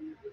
season.